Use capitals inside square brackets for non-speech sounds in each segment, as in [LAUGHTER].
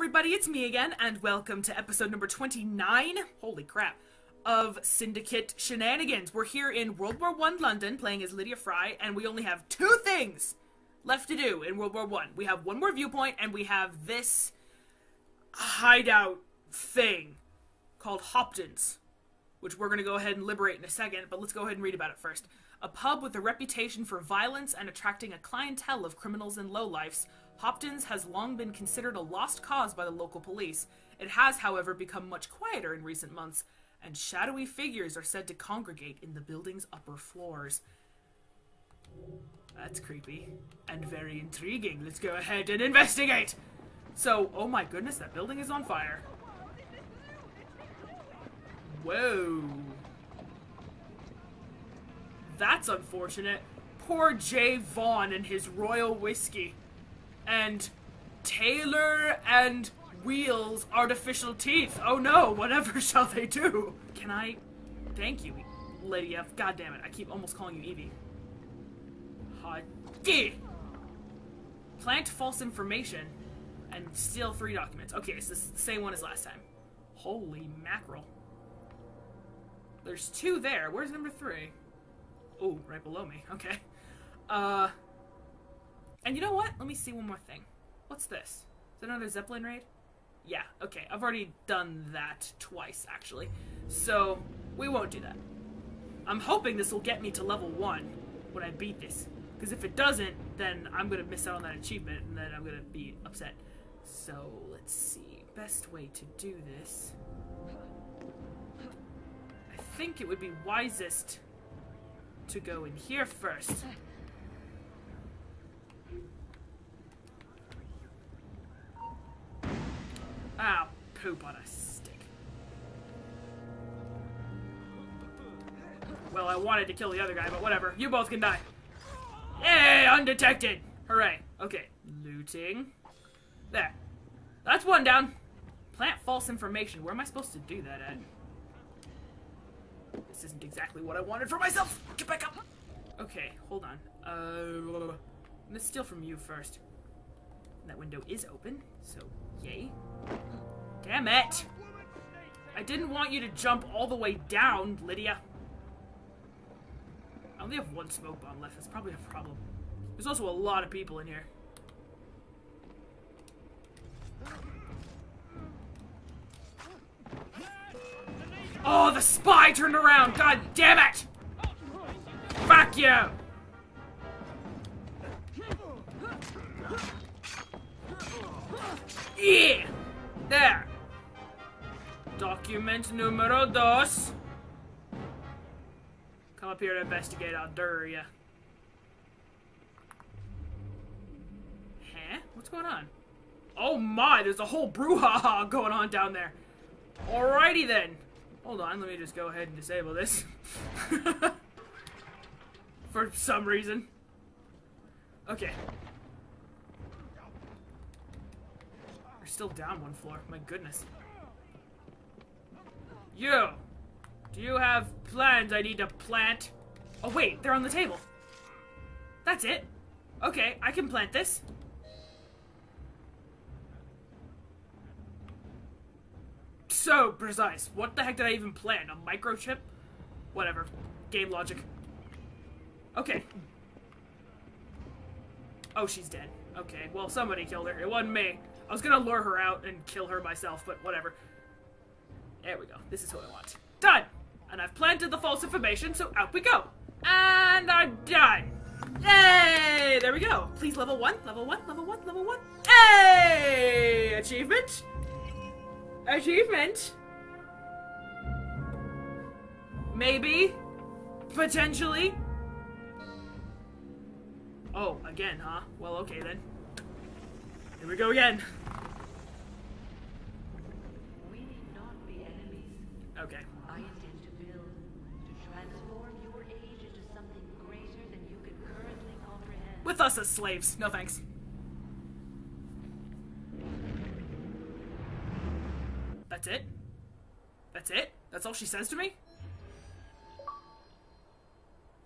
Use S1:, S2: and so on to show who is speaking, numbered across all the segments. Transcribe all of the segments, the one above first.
S1: everybody, it's me again, and welcome to episode number 29, holy crap, of Syndicate Shenanigans. We're here in World War One London, playing as Lydia Frye, and we only have two things left to do in World War One. We have one more viewpoint, and we have this hideout thing called Hopton's, which we're going to go ahead and liberate in a second, but let's go ahead and read about it first. A pub with a reputation for violence and attracting a clientele of criminals and lowlifes, Hopton's has long been considered a lost cause by the local police. It has, however, become much quieter in recent months, and shadowy figures are said to congregate in the building's upper floors. That's creepy and very intriguing. Let's go ahead and investigate! So, oh my goodness, that building is on fire. Whoa. That's unfortunate. Poor Jay Vaughn and his royal whiskey and Taylor and Wheels artificial teeth. Oh no, whatever [LAUGHS] shall they do? Can I? Thank you, Lady F? God damn it, I keep almost calling you Evie. Hadi! Plant false information and steal three documents. Okay, so this is the same one as last time. Holy mackerel. There's two there. Where's number three? Oh, right below me. Okay. Uh, and you know what? Let me see one more thing. What's this? Is that another Zeppelin raid? Yeah, okay. I've already done that twice, actually. So, we won't do that. I'm hoping this will get me to level 1 when I beat this. Because if it doesn't, then I'm going to miss out on that achievement, and then I'm going to be upset. So, let's see. Best way to do this... I think it would be wisest to go in here first. Ah, on a stick. Well, I wanted to kill the other guy, but whatever. You both can die. Yay, undetected! Hooray. Okay, looting. There. That's one down. Plant false information. Where am I supposed to do that at? This isn't exactly what I wanted for myself. Get back up. Okay, hold on. Uh, let's steal from you first. That window is open, so yay. Damn it! I didn't want you to jump all the way down, Lydia. I only have one smoke bomb left. That's probably a problem. There's also a lot of people in here. Oh, the spy turned around! God damn it! Fuck you! Yeah! There! Document numero dos. Come up here to investigate, I'll. Huh? What's going on? Oh my, there's a whole brouhaha [LAUGHS] going on down there. Alrighty then. Hold on, let me just go ahead and disable this. [LAUGHS] For some reason. Okay. We're still down one floor. My goodness. You! Do you have plans I need to plant? Oh wait, they're on the table. That's it. Okay, I can plant this. So precise. What the heck did I even plant? A microchip? Whatever. Game logic. Okay. Oh, she's dead. Okay, well, somebody killed her. It wasn't me. I was gonna lure her out and kill her myself, but whatever. There we go. This is what I want. Done! And I've planted the false information, so out we go. And I'm done. Yay! There we go. Please level one, level one, level one, level one. Hey! Achievement? Achievement? Maybe? Potentially? Oh, again, huh? Well, okay then. Here we go again.
S2: We need not be enemies.
S1: Okay.
S2: I intend to build, to transform your age into something greater than you can currently comprehend.
S1: With us as slaves. No thanks. That's it? That's it? That's all she says to me?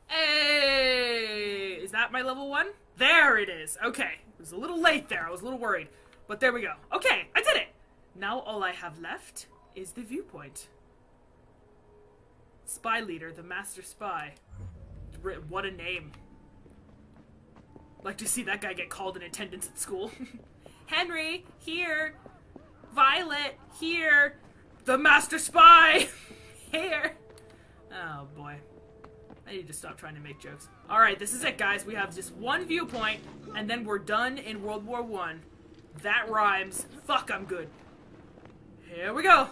S1: Hey! Is that my level one? There it is. Okay. It was a little late there. I was a little worried. But there we go. Okay, I did it! Now all I have left is the viewpoint. Spy leader, the master spy. What a name. Like to see that guy get called in attendance at school. [LAUGHS] Henry, here. Violet, here. The master spy, [LAUGHS] here. Oh boy. I need to stop trying to make jokes. Alright, this is it, guys. We have just one viewpoint, and then we're done in World War One. That rhymes. Fuck, I'm good. Here we go.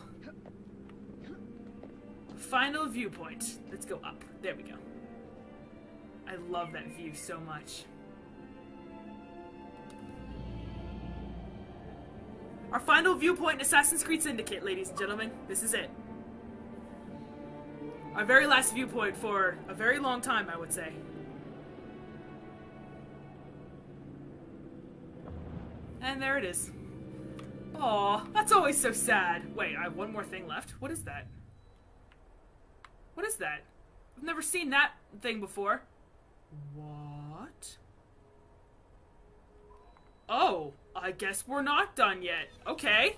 S1: Final viewpoint. Let's go up. There we go. I love that view so much. Our final viewpoint in Assassin's Creed Syndicate, ladies and gentlemen. This is it. Our very last viewpoint for a very long time, I would say. And there it is. Aw, that's always so sad. Wait, I have one more thing left. What is that? What is that? I've never seen that thing before. What? Oh, I guess we're not done yet. Okay,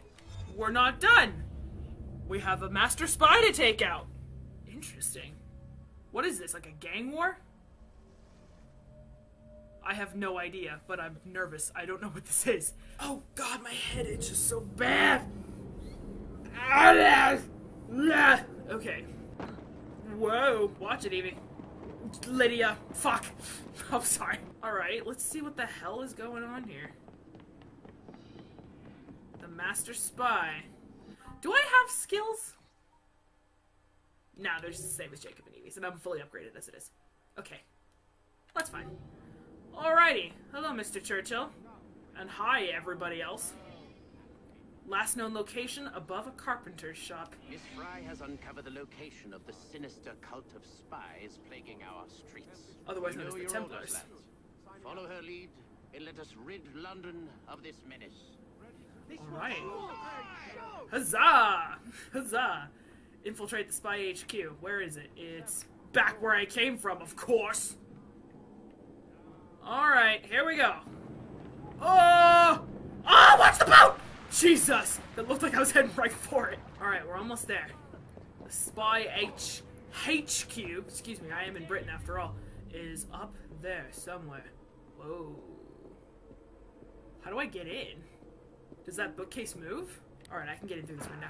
S1: we're not done. We have a master spy to take out. Interesting. What is this, like a gang war? I have no idea, but I'm nervous. I don't know what this is. Oh god, my head itches so bad. Okay. Whoa, watch it, Evie. Lydia, fuck. I'm [LAUGHS] oh, sorry. Alright, let's see what the hell is going on here. The Master Spy. Do I have skills? Nah, they're just the same as Jacob and Evie's, and I'm fully upgraded as it is. Okay. That's fine. Alrighty. Hello, Mr. Churchill. And hi, everybody else. Last known location above a carpenter's shop.
S3: Miss Frye has uncovered the location of the sinister cult of spies plaguing our streets.
S1: Otherwise
S3: You
S1: known as
S3: know
S1: the
S3: your
S1: Templars.
S3: Follow her lead and let us rid London of this menace.
S1: Alright. Huzzah! Huzzah! Infiltrate the Spy HQ. Where is it? It's back where I came from, of course. Alright, here we go. Oh! Oh, watch the boat! Jesus! That looked like I was heading right for it. Alright, we're almost there. The Spy H HQ, excuse me, I am in Britain after all, is up there somewhere. Whoa. How do I get in? Does that bookcase move? Alright, I can get in through this window.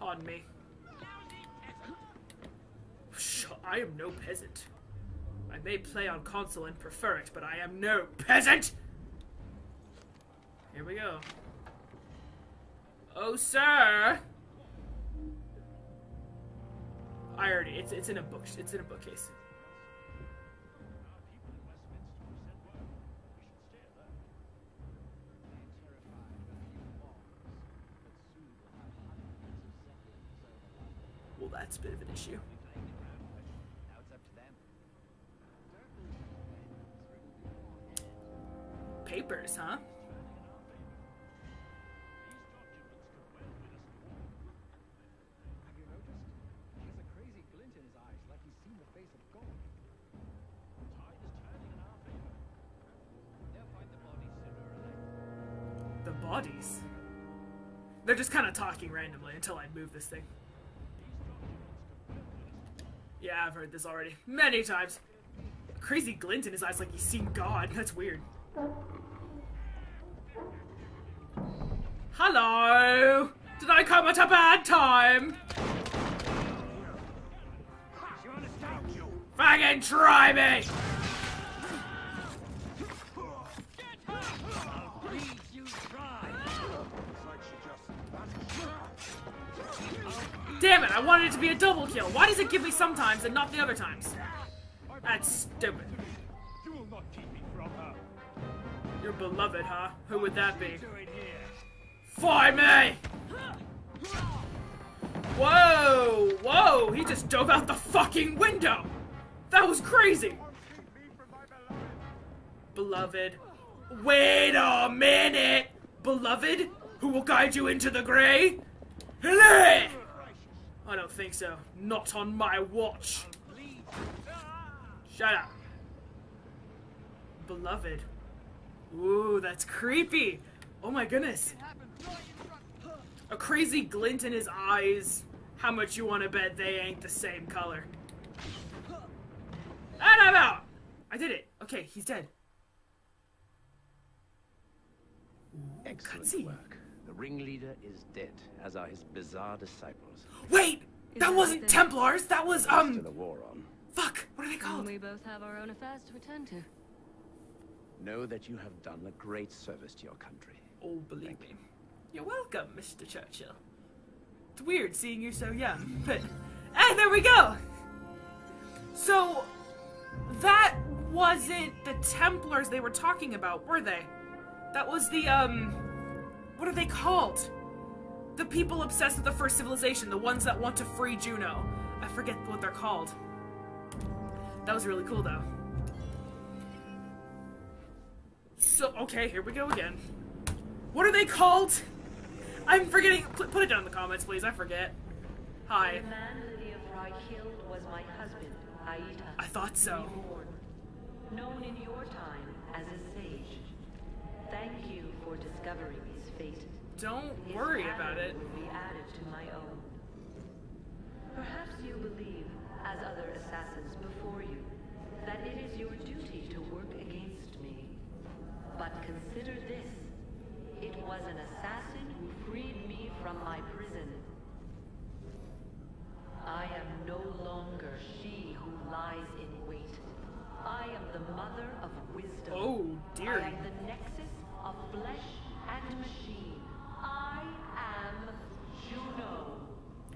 S1: On me. I am no peasant. I may play on console and prefer it, but I am no peasant! Here we go. Oh, sir! I already, it's, it's in a book, it's in a bookcase. Well, that's a bit of an issue. Papers, huh? They're just kind of talking randomly until I move this thing. Yeah, I've heard this already. Many times. Crazy glint in his eyes like he's seen God. [LAUGHS] That's weird. Hello! Did I come at a bad time? Fucking try me! Damn it, I wanted it to be a double kill. Why does it give me sometimes and not the other times? That's stupid.
S4: You will not keep me from her.
S1: Your beloved, huh? Who would that be? Fight me! Whoa! Whoa! He just dove out the fucking window! That was crazy! Beloved. Wait a minute! Beloved? Who will guide you into the grey? Hello! I don't think so. Not on my watch. Shut up. Beloved. Ooh, that's creepy. Oh my goodness. A crazy glint in his eyes. How much you want to bet they ain't the same color? And I'm out! I did it. Okay, he's dead.
S3: Excellent
S1: cutscene.
S3: work. The ringleader is dead, as are his bizarre disciples.
S1: Wait! That
S2: that
S1: wasn't
S2: the-
S1: Templars, that was,
S3: Still
S1: um,
S3: a war on.
S1: fuck, what are they
S2: And
S1: called?
S2: we both have our own affairs to attend to.
S3: Know that you have done a great service to your country.
S1: Oh, believe me. You're welcome, Mr. Churchill. It's weird seeing you so young, but. And there we go! So, that wasn't the Templars they were talking about, were they? That was the, um. What are they called? The people obsessed with the first civilization, the ones that want to free Juno. I forget what they're called. That was really cool, though. So, okay, here we go again. What are they called? I'm forgetting. Put, put it down in the comments, please. I forget. Hi.
S2: The man killed was my husband, Aita.
S1: I thought so.
S2: Reborn, known in your time as a sage. Thank you for discovering his fate.
S1: Don't
S2: His
S1: worry about it.
S2: Will be added to my own. Perhaps you believe, as other assassins before you, that it is your duty to work against me. But consider this. It was an assassin who freed me from my prison. I am no longer she who lies in wait. I am the mother of wisdom.
S1: Oh, dear.
S2: I am the nexus of flesh and machine. I am Juno.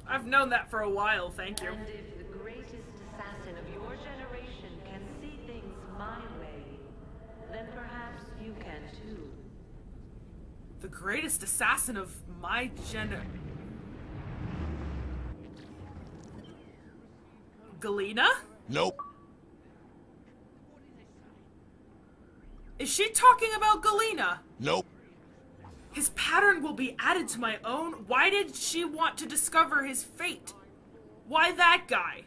S1: I've known that for a while, thank you.
S2: And if the greatest assassin of your generation can see things my way, then perhaps you can too.
S1: The greatest assassin of my gen. Galina?
S5: Nope.
S1: Is she talking about Galina?
S5: Nope.
S1: His pattern will be added to my own. Why did she want to discover his fate? Why that guy?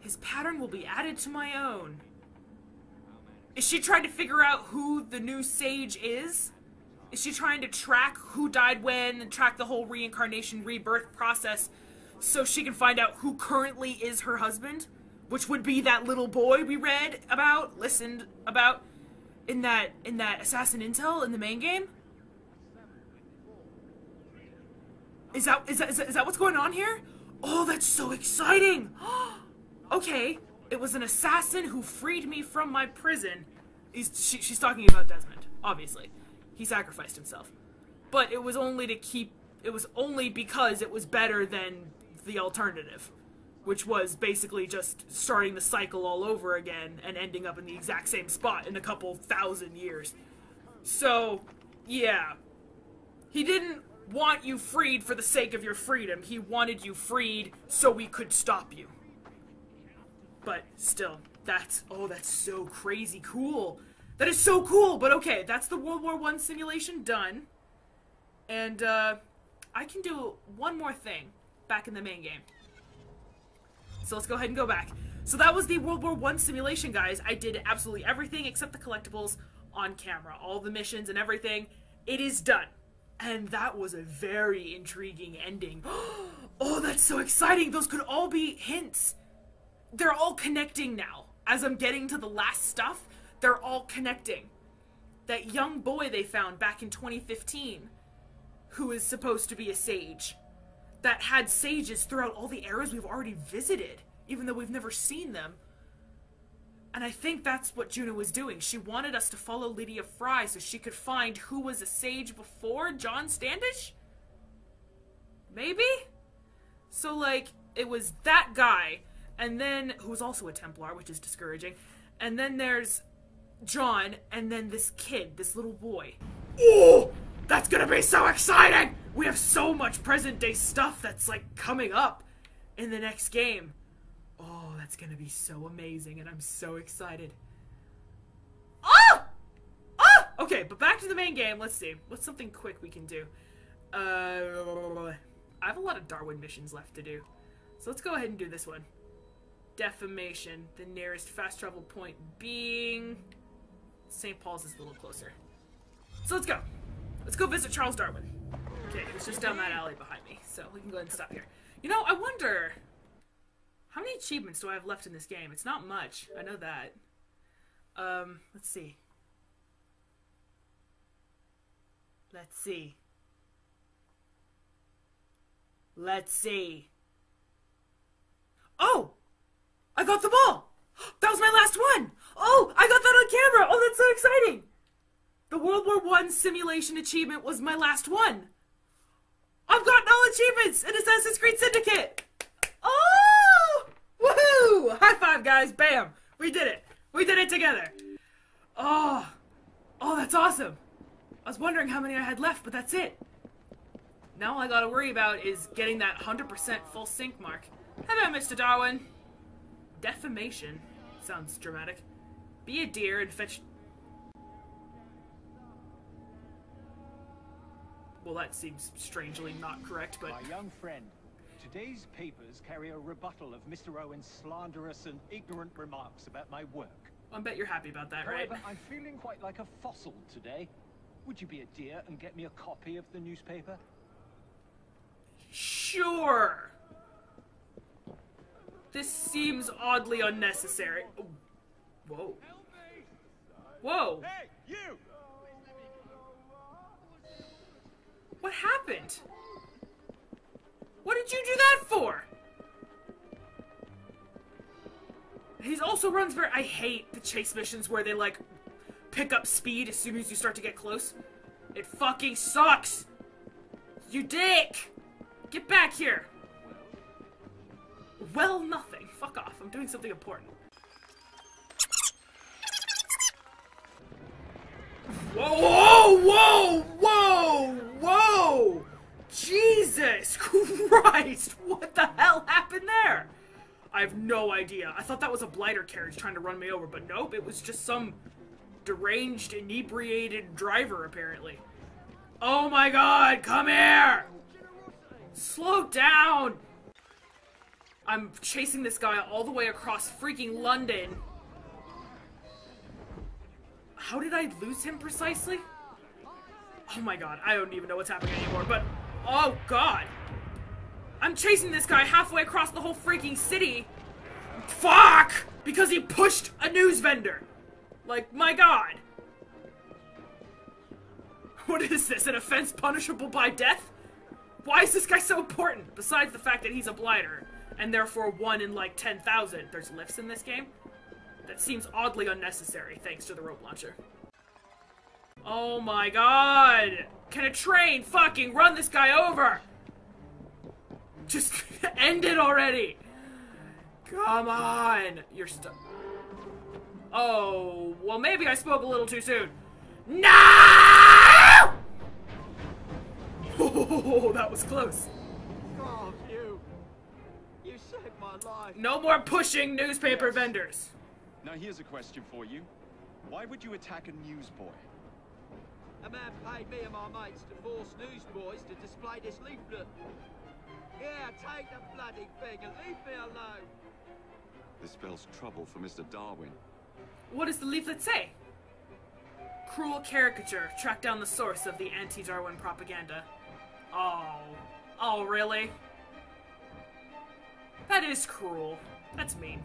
S1: His pattern will be added to my own. Is she trying to figure out who the new sage is? Is she trying to track who died when and track the whole reincarnation rebirth process so she can find out who currently is her husband? Which would be that little boy we read about, listened about in that in that assassin intel in the main game? Is that is that is that, is that what's going on here? Oh, that's so exciting! [GASPS] okay, it was an assassin who freed me from my prison. She, she's talking about Desmond, obviously. He sacrificed himself, but it was only to keep. It was only because it was better than the alternative, which was basically just starting the cycle all over again and ending up in the exact same spot in a couple thousand years. So, yeah, he didn't want you freed for the sake of your freedom. He wanted you freed so we could stop you. But still, that's oh, that's so crazy cool. That is so cool. But okay, that's the World War One simulation done. And uh, I can do one more thing back in the main game. So let's go ahead and go back. So that was the World War One simulation, guys. I did absolutely everything except the collectibles on camera, all the missions and everything. It is done, and that was a very intriguing ending. [GASPS] oh, that's so exciting! Those could all be hints. They're all connecting now. As I'm getting to the last stuff, they're all connecting. That young boy they found back in 2015, who is supposed to be a sage that had sages throughout all the eras we've already visited, even though we've never seen them. And I think that's what Juno was doing. She wanted us to follow Lydia Frye so she could find who was a sage before John Standish? Maybe? So, like, it was that guy, and then, who was also a Templar, which is discouraging, and then there's John, and then this kid, this little boy. Oh, that's gonna be so exciting! We have so much present day stuff that's like coming up in the next game. Oh, that's gonna be so amazing, and I'm so excited. Ah! Ah! Okay, but back to the main game. Let's see. What's something quick we can do? Uh, I have a lot of Darwin missions left to do. So let's go ahead and do this one. Defamation. The nearest fast travel point being. St. Paul's is a little closer. So let's go. Let's go visit Charles Darwin. Okay, it's just down that alley behind me, so we can go ahead and stop here. You know, I wonder how many achievements do I have left in this game? It's not much. I know that. Um, let's see. Let's see. Let's see. Oh! I got the ball! That was my last one! Oh, I got that on camera! Oh, that's so exciting! The World War One simulation achievement was my last one. I've gotten all achievements in Assassin's Creed Syndicate! Oh! Woohoo! High five, guys! Bam! We did it! We did it together! Oh! Oh, that's awesome! I was wondering how many I had left, but that's it. Now all I gotta worry about is getting that 100% full sync mark. Hello, Mr. Darwin. Defamation. Sounds dramatic. Be a deer and fetch. Well, that seems strangely not correct, but.
S4: My young friend, today's papers carry a rebuttal of Mr. Owen's slanderous and ignorant remarks about my work.
S1: I bet you're happy about that, right?
S4: However, I'm feeling quite like a fossil today. Would you be a dear and get me a copy of the newspaper?
S1: Sure. This seems oddly unnecessary. Oh. Whoa. Whoa.
S4: Hey, you!
S1: What happened? What did you do that for? He also runs very. I hate the chase missions where they like pick up speed as soon as you start to get close. It fucking sucks. You dick. Get back here. Well, nothing. Fuck off. I'm doing something important. Whoa, whoa, whoa, whoa! Jesus [LAUGHS] Christ! What the hell happened there? I have no idea. I thought that was a blighter carriage trying to run me over, but nope, it was just some deranged, inebriated driver, apparently. Oh my god, come here! Slow down! I'm chasing this guy all the way across freaking London. How did I lose him precisely? Oh my god, I don't even know what's happening anymore, but oh god. I'm chasing this guy halfway across the whole freaking city. Fuck! Because he pushed a news vendor. Like, my god. What is this, an offense punishable by death? Why is this guy so important? Besides the fact that he's a blighter, and therefore one in like 10,000. There's lifts in this game? That seems oddly unnecessary, thanks to the rope launcher. Oh my god! Can a train fucking run this guy over? Just [LAUGHS] end it already! Come on! You're stuck. Oh, well, maybe I spoke a little too soon. No! Oh, [LAUGHS] that was close.
S5: Oh, you. You saved my life.
S1: No more pushing newspaper vendors.
S6: Now here's a question for you. Why would you attack a newsboy?
S5: A man paid me and my mates to force newsboys to display this leaflet. Yeah, take the bloody thing and leave me alone.
S6: This spells trouble for Mr. Darwin.
S1: What does the leaflet say? Cruel caricature. Track down the source of the anti-Darwin propaganda. Oh. Oh, really? That is cruel. That's mean.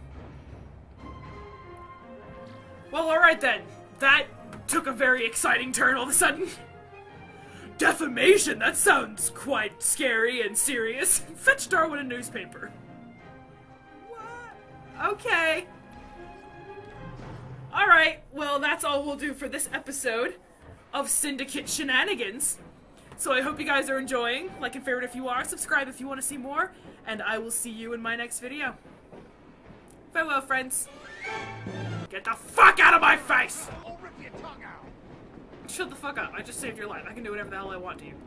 S1: Well, alright then. That took a very exciting turn all of a sudden. Defamation? That sounds quite scary and serious. [LAUGHS] Fetch Darwin a newspaper. What? Okay. Alright, well, that's all we'll do for this episode of Syndicate Shenanigans. So I hope you guys are enjoying. Like and favorite if you are. Subscribe if you want to see more. And I will see you in my next video. Farewell, friends. Get the fuck out of my face!
S3: I'll rip your tongue out!
S1: Shut the fuck up. I just saved your life. I can do whatever the hell I want to you.